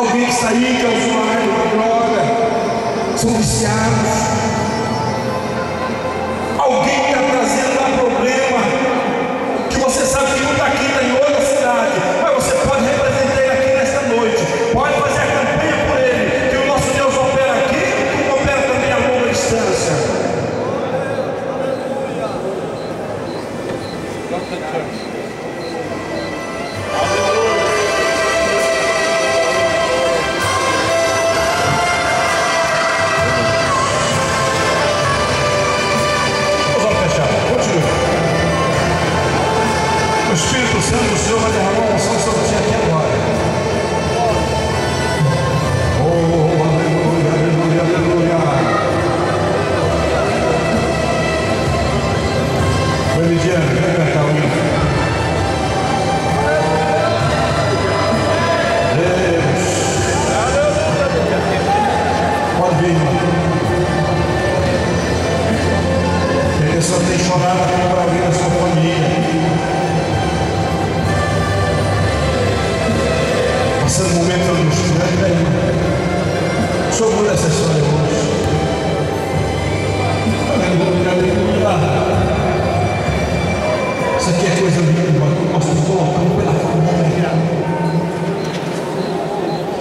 alguém que está aí, que é usuário de droga, são viciados.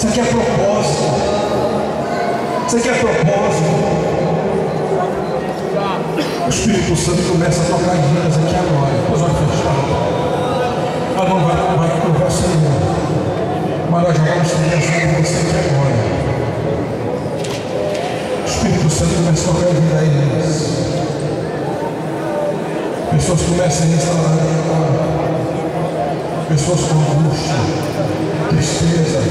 Isso aqui é propósito. Isso aqui é propósito. O Espírito Santo começa a tocar em vidas aqui agora. Depois vai fechar. Mas não vai, vai louvar o Senhor. Mas nós vamos ter sobre você aqui agora. O Espírito Santo começa a tocar em vida. Pessoas começam a restaurar agora. Pessoas com angústia, tristeza.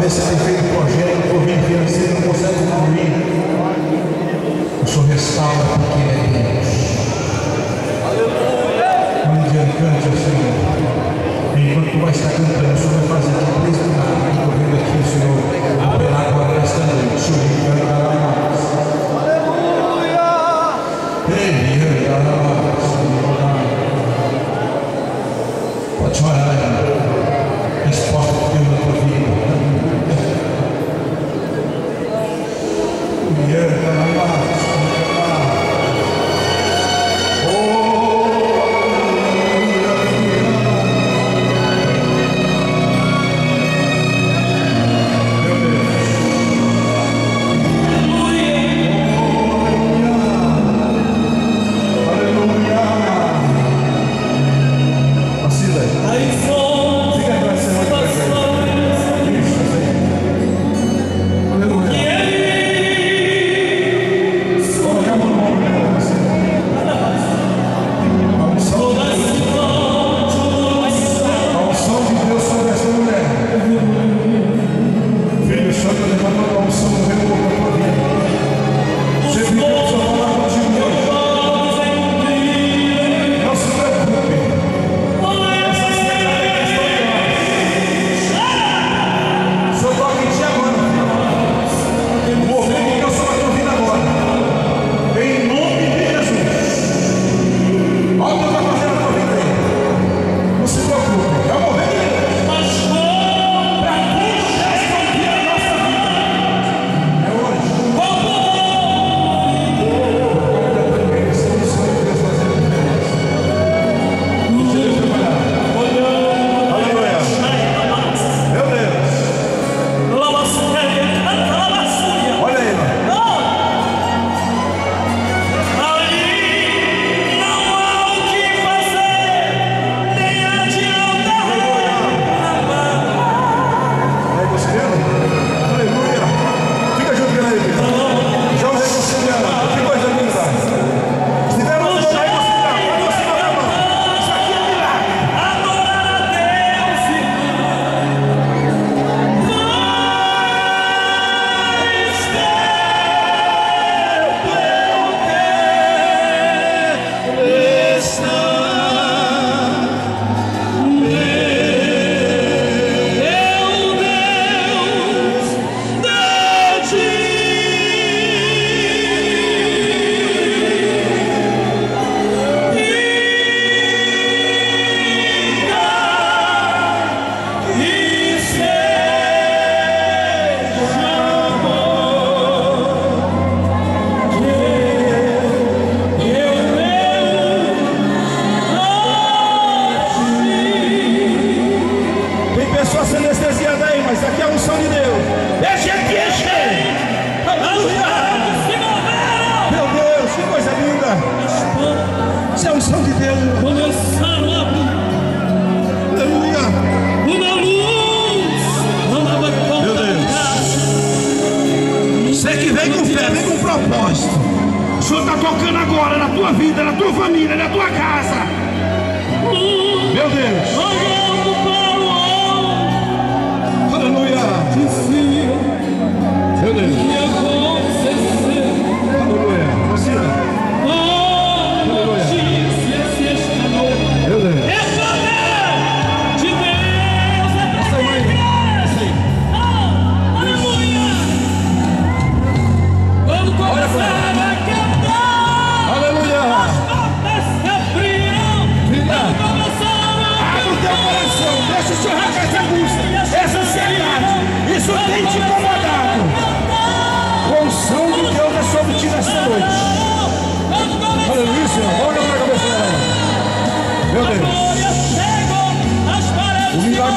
Vezes você tem feito um projeto, por vir financeiro, não consegue concluir. O Senhor restaura porque Ele é Deus. Cante ao Senhor. Enquanto tu vai estar cantando, o Senhor vai fazer aqui. Estou vendo aqui Senhor Pode chorar, irmão. Deus, que coisa linda. Isso é a unção de Deus. Aleluia. Uma luz. Meu Deus. Você que vem com fé, vem com propósito. O Senhor está tocando agora na tua vida, na tua família, na tua casa.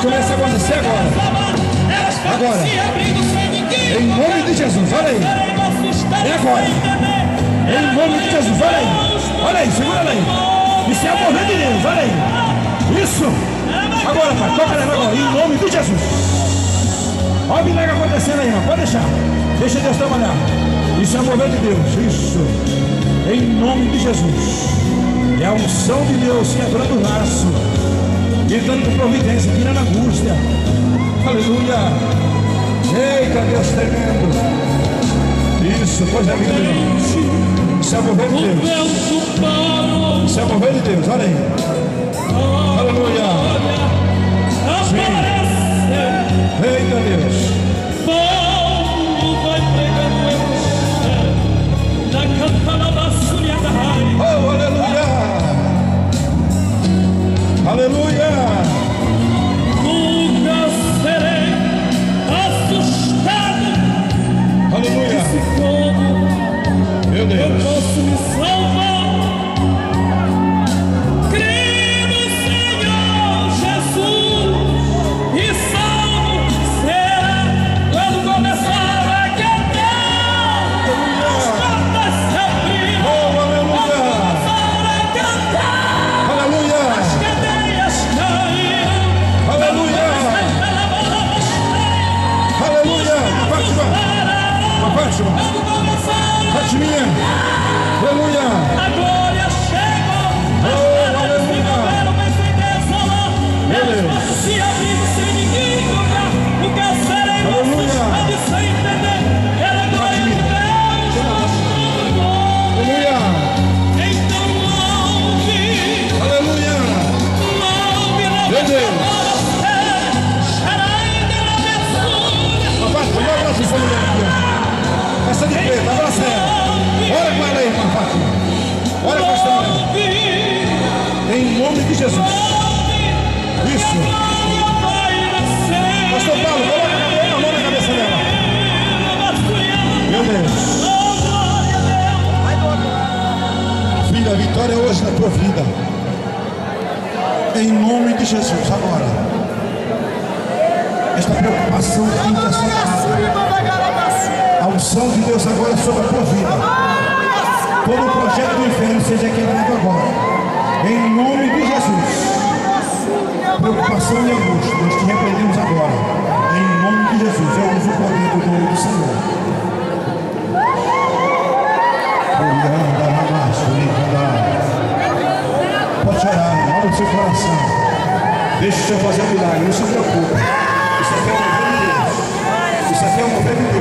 Começa a acontecer agora. Agora. Em nome de Jesus. Olha aí. É agora. Em nome de Jesus. Olha aí. Olha aí. Segura aí. Isso é a de Deus. Olha aí. Isso. Agora, pai. Toca nela agora. Em nome de Jesus. Olha o milagre acontecendo aí. Pode deixar. Deixa Deus trabalhar. Isso é mover de Deus. Isso. Em nome de Jesus. É a unção de Deus quebrando o laço. Gritando com providência, tirando angústia. Aleluia. Eita, Deus tremendo. Isso, coisa linda. irmão. Isso é mover de Deus. Isso é mover de Deus. Olha aí. Aleluia. Eita, Deus. Como Meu eu Deus. posso me De preto, abraça ela. Ora com ela irmã Fátima. Ora com essa mulher. Em nome de Jesus. Isso. Pastor Paulo, coloca a mão na cabeça dela. Meu Deus. Filha, a vitória é hoje na tua vida. Em nome de Jesus, agora. Esta preocupação tem que assolar. A unção de Deus agora é sobre a tua vida. Todo o projeto do inferno seja quebrado agora. Em nome de Jesus. Preocupação e angústia, nós te repreendemos agora. Em nome de Jesus, eu uso o poder do nome do Senhor. Pode chorar, abre o seu coração. Deixa o Senhor fazer um milagre, não se preocupe. Isso aqui é um mover de Deus. Isso aqui é um de Deus,